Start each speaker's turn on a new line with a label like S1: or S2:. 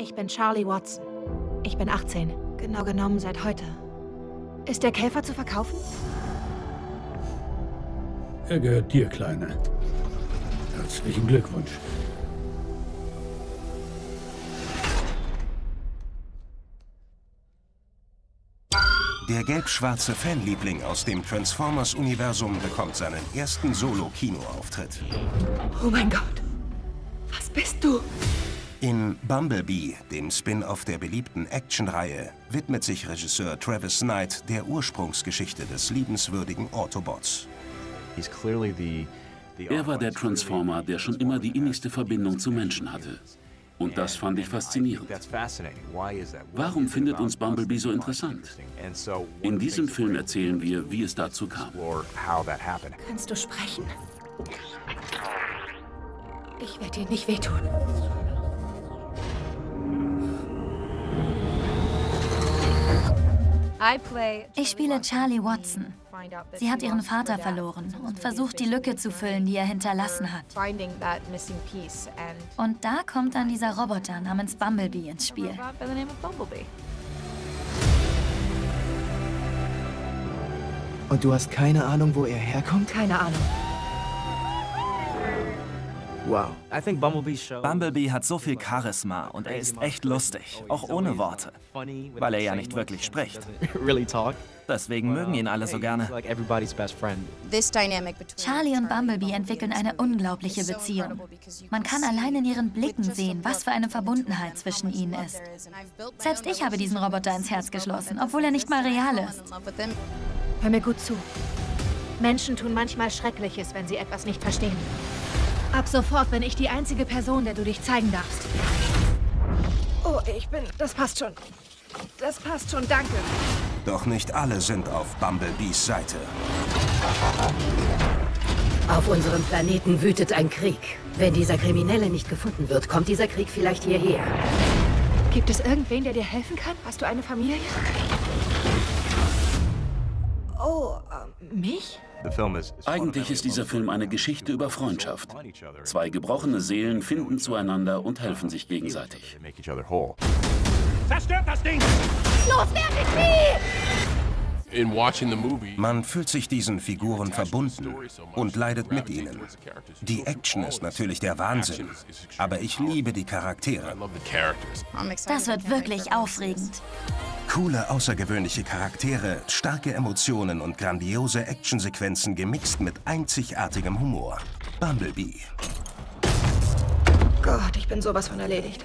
S1: Ich bin Charlie Watson. Ich bin 18. Genau genommen seit heute. Ist der Käfer zu verkaufen?
S2: Er gehört dir, Kleine. Herzlichen Glückwunsch.
S3: Der gelb-schwarze Fanliebling aus dem Transformers-Universum bekommt seinen ersten Solo-Kinoauftritt.
S1: Oh mein Gott. Was bist du?
S3: In Bumblebee, dem Spin-off der beliebten Actionreihe, widmet sich Regisseur Travis Knight der Ursprungsgeschichte des liebenswürdigen Autobots.
S4: Er war der Transformer, der schon immer die innigste Verbindung zu Menschen hatte. Und das fand ich faszinierend. Warum findet uns Bumblebee so interessant? In diesem Film erzählen wir, wie es dazu kam.
S1: Kannst du sprechen? Ich werde dir nicht wehtun.
S5: Ich spiele Charlie Watson. Sie hat ihren Vater verloren und versucht, die Lücke zu füllen, die er hinterlassen hat. Und da kommt dann dieser Roboter namens Bumblebee ins Spiel.
S6: Und du hast keine Ahnung, wo er herkommt?
S1: Keine Ahnung.
S6: Wow.
S7: Bumblebee hat so viel Charisma und er ist echt lustig, auch ohne Worte, weil er ja nicht wirklich spricht. Deswegen mögen ihn alle so gerne.
S5: Charlie und Bumblebee entwickeln eine unglaubliche Beziehung. Man kann allein in ihren Blicken sehen, was für eine Verbundenheit zwischen ihnen ist. Selbst ich habe diesen Roboter ins Herz geschlossen, obwohl er nicht mal real ist.
S1: Hör mir gut zu. Menschen tun manchmal Schreckliches, wenn sie etwas nicht verstehen. Ab sofort bin ich die einzige Person, der du dich zeigen darfst. Oh, ich bin... Das passt schon. Das passt schon, danke.
S3: Doch nicht alle sind auf Bumblebees Seite.
S8: Auf unserem Planeten wütet ein Krieg. Wenn dieser Kriminelle nicht gefunden wird, kommt dieser Krieg vielleicht hierher.
S1: Gibt es irgendwen, der dir helfen kann? Hast du eine Familie? Oh, äh, mich?
S4: Eigentlich ist dieser Film eine Geschichte über Freundschaft. Zwei gebrochene Seelen finden zueinander und helfen sich gegenseitig.
S9: Zerstört das Ding!
S1: Los, Verity!
S3: Man fühlt sich diesen Figuren verbunden und leidet mit ihnen. Die Action ist natürlich der Wahnsinn, aber ich liebe die Charaktere.
S5: Das wird wirklich aufregend.
S3: Coole, außergewöhnliche Charaktere, starke Emotionen und grandiose Actionsequenzen gemixt mit einzigartigem Humor. Bumblebee.
S1: Gott, ich bin sowas von erledigt.